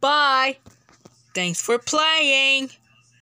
Bye. Thanks for playing.